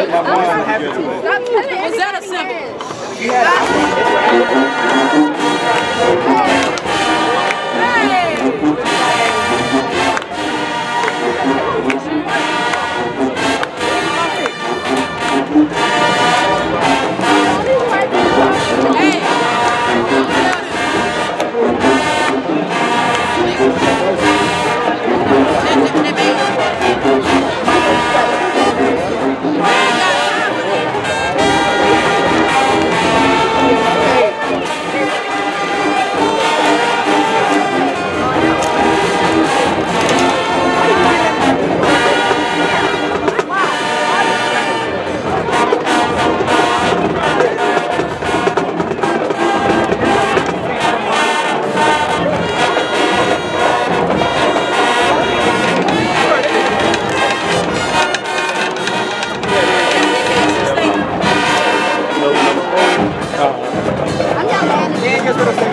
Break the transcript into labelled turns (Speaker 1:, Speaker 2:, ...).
Speaker 1: Is that a symbol?
Speaker 2: que